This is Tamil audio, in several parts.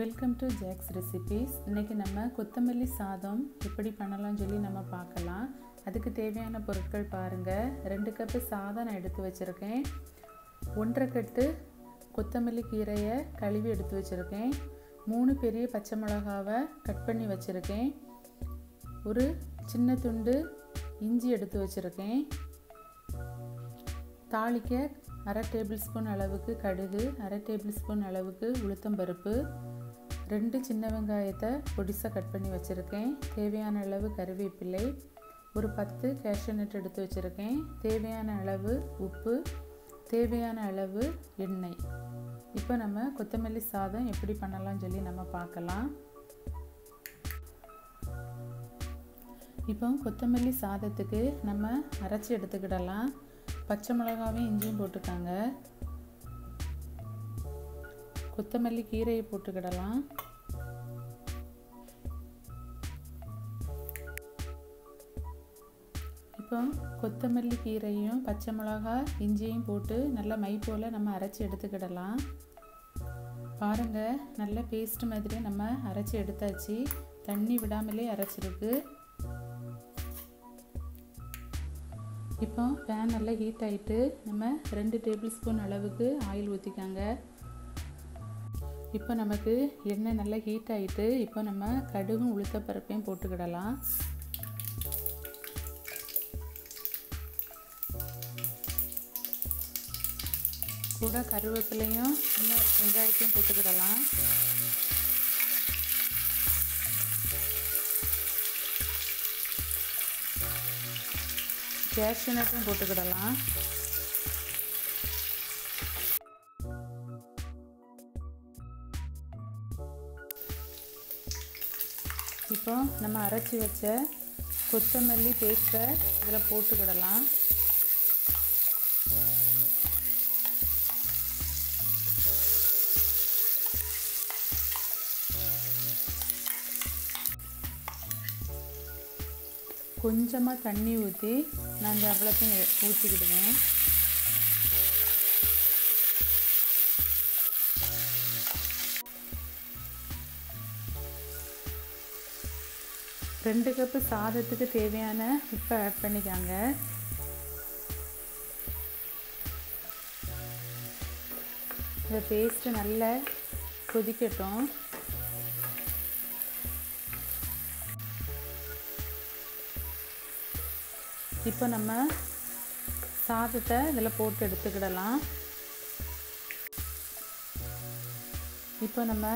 வெல்கம் டு ஜாக்ஸ் ரெசிபீஸ் இன்றைக்கி நம்ம கொத்தமல்லி சாதம் எப்படி பண்ணலாம்னு சொல்லி நம்ம பார்க்கலாம். அதுக்கு தேவையான பொருட்கள் பாருங்கள் ரெண்டு கப்பு சாதம் நான் எடுத்து வச்சுருக்கேன். ஒன்றரை கட்டு கொத்தமல்லி கீரையை கழுவி எடுத்து வச்சுருக்கேன். மூணு பெரிய பச்சை மிளகாவை கட் பண்ணி வச்சுருக்கேன். ஒரு சின்ன துண்டு இஞ்சி எடுத்து வச்சுருக்கேன். தாளிக்க அரை டேபிள் ஸ்பூன் அளவுக்கு கடுகு அரை டேபிள் ஸ்பூன் அளவுக்கு உளுத்தம்பருப்பு ரெண்டு சின்ன வெங்காயத்தை பொடிசாக கட் பண்ணி வச்சுருக்கேன். தேவையான அளவு கருவேப்பிலை ஒரு பத்து கேஷ்யூ நட் எடுத்து வச்சுருக்கேன். தேவையான அளவு உப்பு தேவையான அளவு எண்ணெய். இப்போ நம்ம கொத்தமல்லி சாதம் எப்படி பண்ணலாம்னு சொல்லி நம்ம பார்க்கலாம். இப்போ கொத்தமல்லி சாதத்துக்கு நம்ம அரைச்சி எடுத்துக்கிடலாம். பச்சை மிளகாவையும் இஞ்சியும் போட்டுக்காங்க. கொத்தமல்லி கீரையை போட்டுக்கிடலாம். இப்போ கொத்தமல்லி கீரையும் பச்சை மிளகா இஞ்சியும் போட்டு நல்லா மை போல் நம்ம அரைச்சி எடுத்துக்கிடலாம். பாருங்கள் நல்ல பேஸ்ட் மாதிரி நம்ம அரைச்சி எடுத்தாச்சு. தண்ணி விடாமலே அரைச்சிருக்கு. இப்போ பேன் நல்லா ஹீட் ஆகிட்டு நம்ம ரெண்டு டேபிள் ஸ்பூன் அளவுக்கு ஆயில் ஊற்றிக்காங்க இப்போ நமக்கு எண்ணெய் நல்லா ஹீட் ஆகிட்டு இப்போ நம்ம கடுகும் உளுத்த பருப்பையும் போட்டுக்கிடலாம். கூட கருவேப்பிலையும் இன்னும் வெங்காயத்தையும் போட்டுக்கிடலாம். கேஷ்யூ நட்டும் போட்டுக்கிடலாம். இப்போ நம்ம அரைச்சி வச்ச கொத்தமல்லி பேஸ்ட்டை இதில் போட்டுக்கிடலாம். கொஞ்சமாக தண்ணி ஊற்றி நான் இந்த அவ்வளோத்தையும் ஊற்றிக்கிடுவேன் ரெண்டு கப்பு சாதத்துக்கு தேவையான உப்பை ஆட் பண்ணிக்காங்க. இந்த பேஸ்ட்டு நல்லா கொதிக்கட்டும். இப்போ நம்ம சாதத்தை இதில் போட்டு எடுத்துக்கிடலாம். இப்போ நம்ம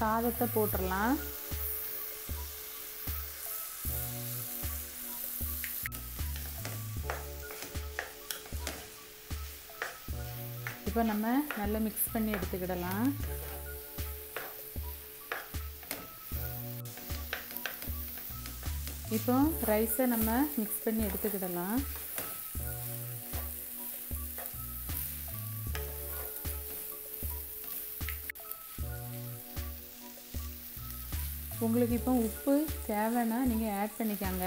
சாதத்தை போட்டுடலாம். இப்போ நம்ம நல்லா மிக்ஸ் பண்ணி எடுத்துக்கிடலாம். இப்போ ரைஸை நம்ம மிக்ஸ் பண்ணி எடுத்துக்கிடலாம். உங்களுக்கு இப்போ உப்பு தேவைன்னா நீங்கள் ஆட் பண்ணிக்காங்க.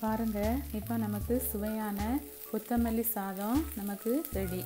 பாருங்கள் இப்போ நமக்கு சுவையான கொத்தமல்லி சாதம் நமக்கு ரெடி